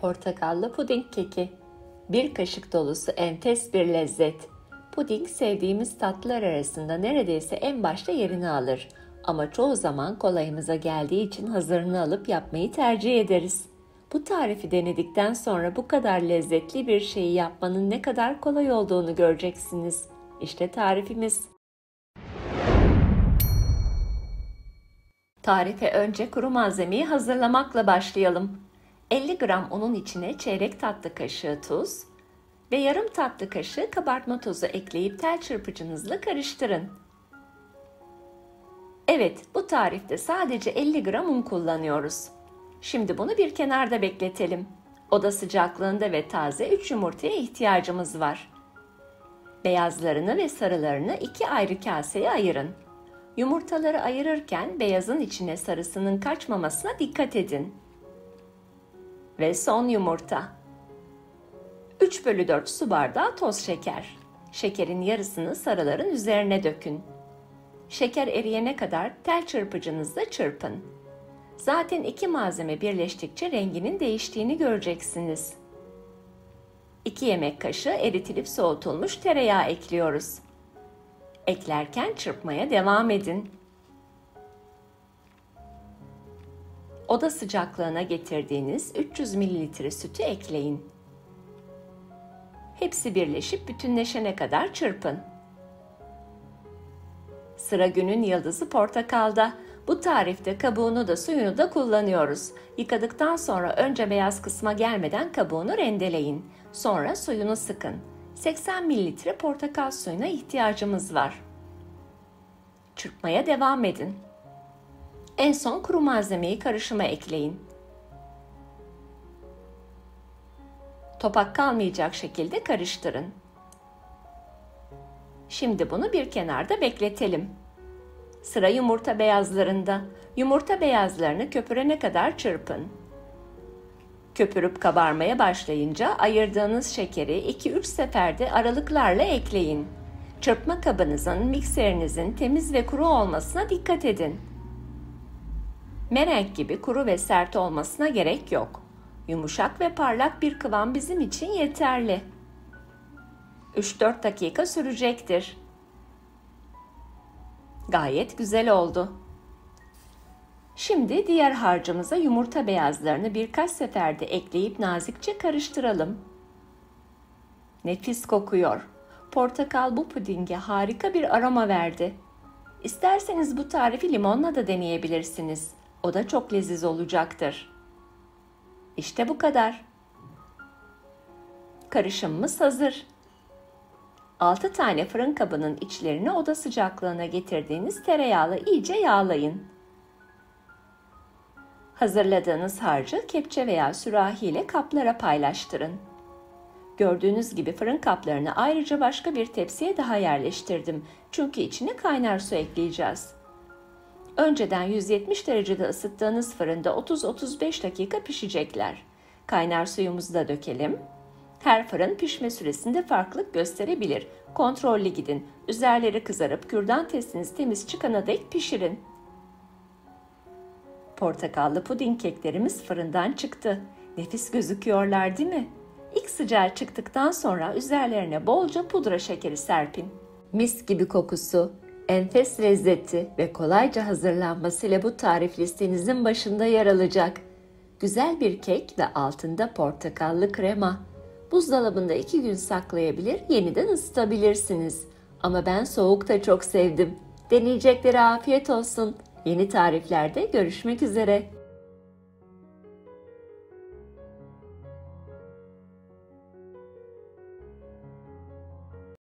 Portakallı puding keki. Bir kaşık dolusu enfes bir lezzet. Puding sevdiğimiz tatlılar arasında neredeyse en başta yerini alır. Ama çoğu zaman kolayımıza geldiği için hazırını alıp yapmayı tercih ederiz. Bu tarifi denedikten sonra bu kadar lezzetli bir şeyi yapmanın ne kadar kolay olduğunu göreceksiniz. İşte tarifimiz. Tarife önce kuru malzemeyi hazırlamakla başlayalım. 50 gram unun içine çeyrek tatlı kaşığı tuz ve yarım tatlı kaşığı kabartma tozu ekleyip tel çırpıcınızla karıştırın. Evet, bu tarifte sadece 50 gram un kullanıyoruz. Şimdi bunu bir kenarda bekletelim. Oda sıcaklığında ve taze 3 yumurtaya ihtiyacımız var. Beyazlarını ve sarılarını iki ayrı kaseye ayırın. Yumurtaları ayırırken beyazın içine sarısının kaçmamasına dikkat edin. Ve son yumurta. 3 bölü 4 su bardağı toz şeker. Şekerin yarısını sarıların üzerine dökün. Şeker eriyene kadar tel çırpıcınızda çırpın. Zaten iki malzeme birleştikçe renginin değiştiğini göreceksiniz. 2 yemek kaşığı eritilip soğutulmuş tereyağı ekliyoruz. Eklerken çırpmaya devam edin. Oda sıcaklığına getirdiğiniz 300 ml sütü ekleyin. Hepsi birleşip bütünleşene kadar çırpın. Sıra günün yıldızı portakalda. Bu tarifte kabuğunu da suyunu da kullanıyoruz. Yıkadıktan sonra önce beyaz kısma gelmeden kabuğunu rendeleyin. Sonra suyunu sıkın. 80 ml portakal suyuna ihtiyacımız var. Çırpmaya devam edin. En son kuru malzemeyi karışıma ekleyin. Topak kalmayacak şekilde karıştırın. Şimdi bunu bir kenarda bekletelim. Sıra yumurta beyazlarında. Yumurta beyazlarını köpürene kadar çırpın. Köpürüp kabarmaya başlayınca ayırdığınız şekeri 2-3 seferde aralıklarla ekleyin. Çırpma kabınızın, mikserinizin temiz ve kuru olmasına dikkat edin. Merenk gibi kuru ve sert olmasına gerek yok. Yumuşak ve parlak bir kıvam bizim için yeterli. 3-4 dakika sürecektir. Gayet güzel oldu. Şimdi diğer harcımıza yumurta beyazlarını birkaç seferde ekleyip nazikçe karıştıralım. Nefis kokuyor. Portakal bu pudinge harika bir aroma verdi. İsterseniz bu tarifi limonla da deneyebilirsiniz. O da çok leziz olacaktır. İşte bu kadar. Karışımımız hazır. 6 tane fırın kabının içlerini oda sıcaklığına getirdiğiniz tereyağla iyice yağlayın. Hazırladığınız harcı kepçe veya sürahi ile kaplara paylaştırın. Gördüğünüz gibi fırın kaplarını ayrıca başka bir tepsiye daha yerleştirdim. Çünkü içine kaynar su ekleyeceğiz. Önceden 170 derecede ısıttığınız fırında 30-35 dakika pişecekler. Kaynar suyumuzu da dökelim. Her fırın pişme süresinde farklılık gösterebilir. Kontrollü gidin. Üzerleri kızarıp kürdan testiniz temiz çıkana dek pişirin. Portakallı puding keklerimiz fırından çıktı. Nefis gözüküyorlar değil mi? İlk sıcağı çıktıktan sonra üzerlerine bolca pudra şekeri serpin. Mis gibi kokusu, enfes lezzeti ve kolayca hazırlanmasıyla bu tarif listenizin başında yer alacak. Güzel bir kek ve altında portakallı krema. Buzdolabında iki gün saklayabilir, yeniden ısıtabilirsiniz. Ama ben soğuk da çok sevdim. Deneyeceklere afiyet olsun. Yeni tariflerde görüşmek üzere.